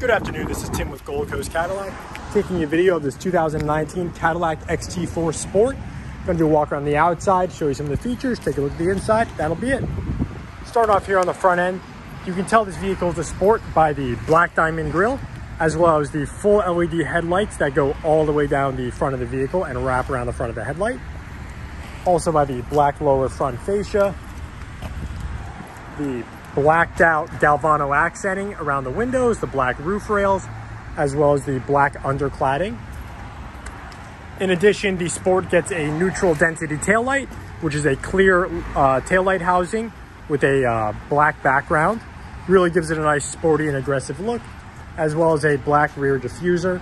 Good afternoon, this is Tim with Gold Coast Cadillac, taking a video of this 2019 Cadillac XT4 Sport. Gonna do a walk around the outside, show you some of the features, take a look at the inside, that'll be it. Starting off here on the front end, you can tell this vehicle is a Sport by the black diamond grille, as well as the full LED headlights that go all the way down the front of the vehicle and wrap around the front of the headlight. Also by the black lower front fascia, the blacked out Galvano accenting around the windows, the black roof rails, as well as the black undercladding. In addition, the Sport gets a neutral density taillight, which is a clear uh, taillight housing with a uh, black background. Really gives it a nice sporty and aggressive look, as well as a black rear diffuser.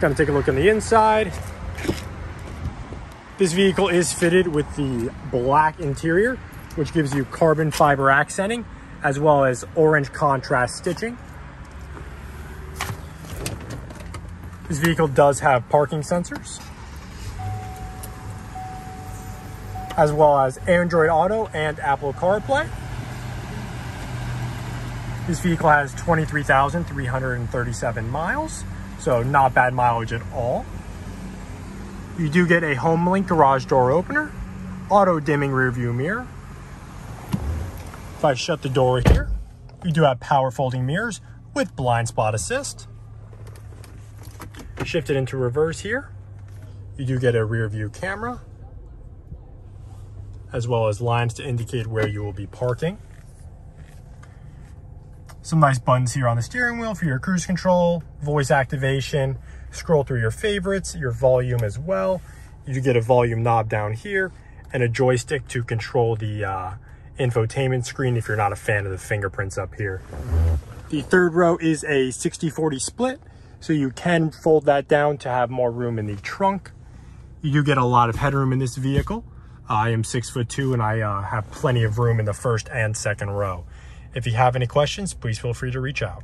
Gonna take a look on the inside. This vehicle is fitted with the black interior, which gives you carbon fiber accenting, as well as orange contrast stitching. This vehicle does have parking sensors, as well as Android Auto and Apple CarPlay. This vehicle has 23,337 miles, so not bad mileage at all. You do get a HomeLink garage door opener, auto dimming rear view mirror. If I shut the door here, you do have power folding mirrors with blind spot assist. Shift it into reverse here. You do get a rear view camera, as well as lines to indicate where you will be parking. Some nice buttons here on the steering wheel for your cruise control, voice activation, scroll through your favorites, your volume as well. You get a volume knob down here and a joystick to control the uh, infotainment screen if you're not a fan of the fingerprints up here. The third row is a 60-40 split, so you can fold that down to have more room in the trunk. You do get a lot of headroom in this vehicle. I am six foot two and I uh, have plenty of room in the first and second row. If you have any questions, please feel free to reach out.